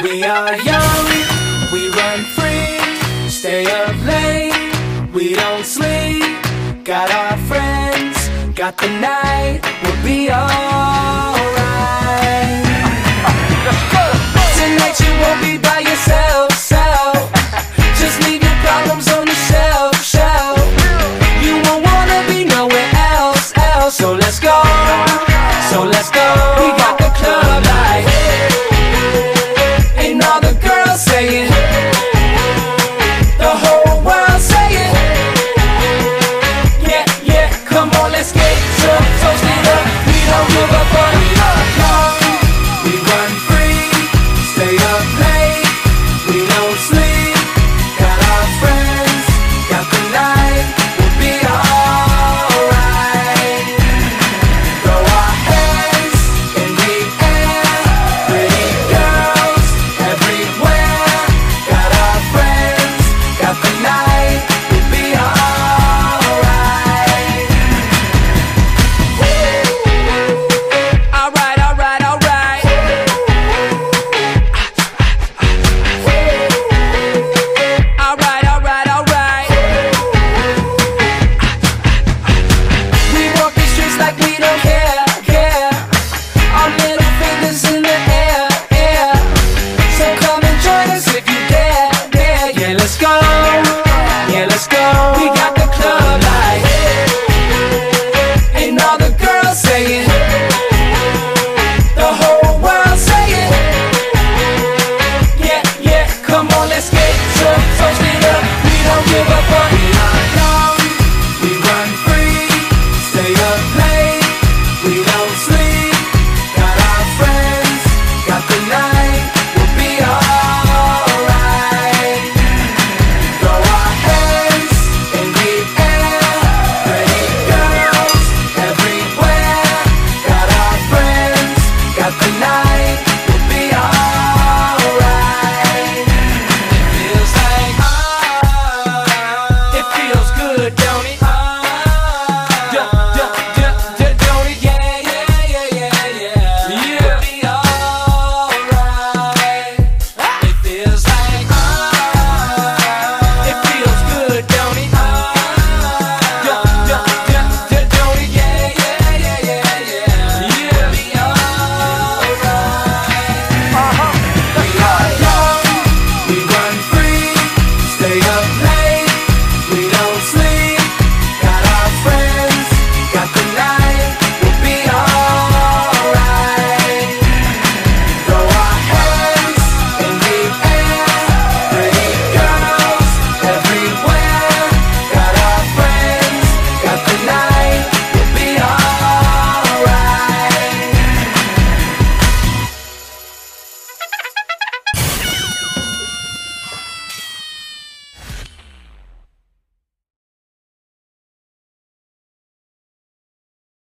We are young, we run free, stay up late, we don't sleep. Got our friends, got the night, we'll be alright.